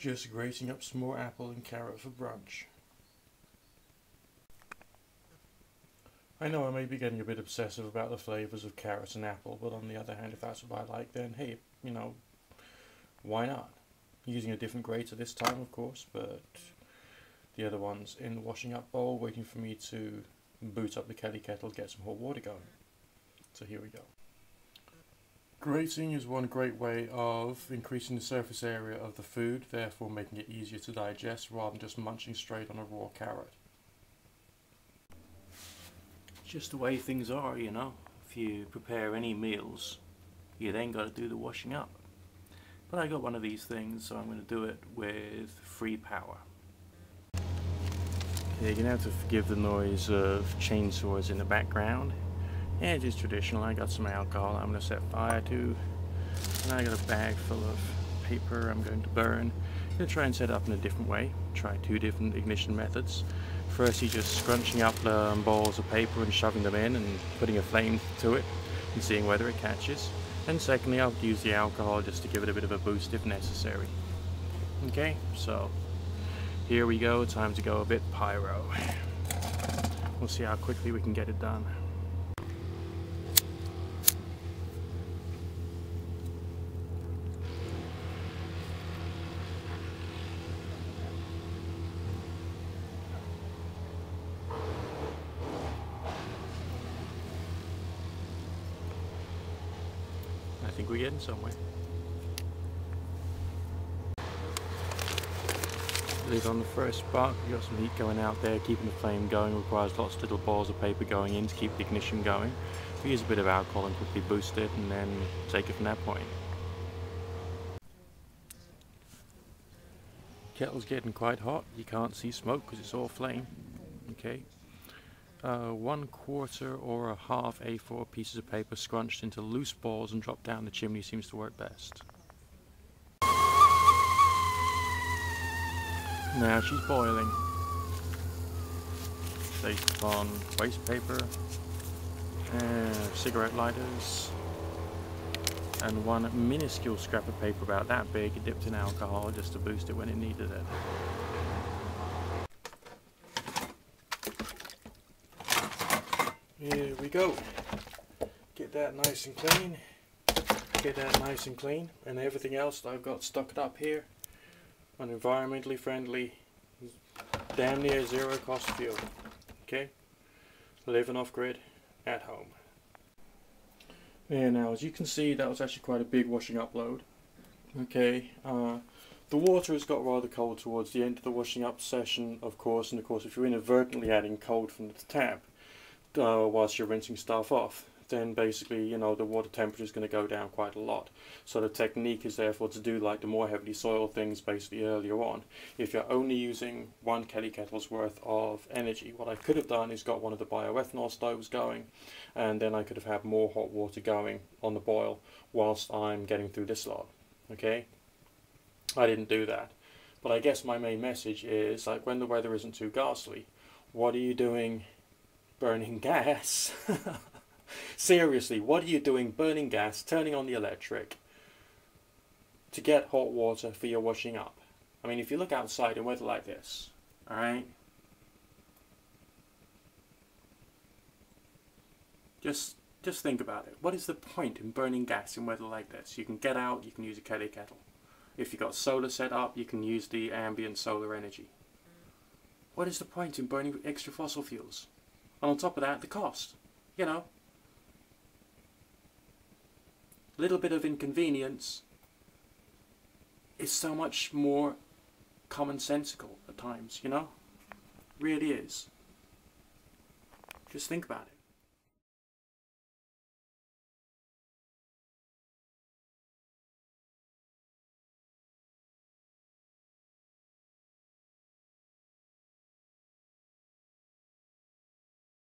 Just grating up some more apple and carrot for brunch. I know I may be getting a bit obsessive about the flavours of carrots and apple, but on the other hand, if that's what I like, then hey, you know, why not? Using a different grater this time, of course, but the other one's in the washing up bowl, waiting for me to boot up the Kelly kettle, get some hot water going. So here we go. Grating is one great way of increasing the surface area of the food, therefore making it easier to digest rather than just munching straight on a raw carrot. Just the way things are, you know. If you prepare any meals, you then got to do the washing up. But I got one of these things, so I'm going to do it with free power. Okay, you're going to have to forgive the noise of chainsaws in the background. It is traditional. I got some alcohol I'm going to set fire to. And I got a bag full of paper I'm going to burn. I'm going to try and set it up in a different way. Try two different ignition methods. First, you're just scrunching up the balls of paper and shoving them in and putting a flame to it and seeing whether it catches. And secondly, I'll use the alcohol just to give it a bit of a boost if necessary. Okay, so here we go. Time to go a bit pyro. We'll see how quickly we can get it done. I think we're getting somewhere. Lid on the first spark, we got some heat going out there, keeping the flame going requires lots of little balls of paper going in to keep the ignition going. We use a bit of alcohol and quickly boost it and then take it from that point. Kettle's getting quite hot, you can't see smoke because it's all flame. Okay, uh, one quarter or a half A4 pieces of paper scrunched into loose balls and dropped down the chimney seems to work best. Now she's boiling. Based upon waste paper, cigarette lighters, and one minuscule scrap of paper about that big dipped in alcohol just to boost it when it needed it. Here we go. Get that nice and clean. Get that nice and clean. And everything else that I've got stuck up here on environmentally friendly, damn near zero cost fuel. Okay? Living off grid at home. Yeah, now as you can see that was actually quite a big washing up load. Okay, uh, the water has got rather cold towards the end of the washing up session of course and of course if you're inadvertently adding cold from the tap uh, whilst you're rinsing stuff off, then basically, you know, the water temperature is going to go down quite a lot. So the technique is therefore to do like the more heavily soiled things basically earlier on. If you're only using one Kelly kettle's worth of energy, what I could have done is got one of the bioethanol stoves going, and then I could have had more hot water going on the boil whilst I'm getting through this lot. Okay? I didn't do that. But I guess my main message is like when the weather isn't too ghastly, what are you doing burning gas. Seriously, what are you doing burning gas, turning on the electric to get hot water for your washing up? I mean, if you look outside in weather like this, alright? Just just think about it. What is the point in burning gas in weather like this? You can get out, you can use a Kelly kettle. If you've got solar set up, you can use the ambient solar energy. What is the point in burning extra fossil fuels? And on top of that, the cost. You know. A little bit of inconvenience is so much more commonsensical at times, you know? Really is. Just think about it.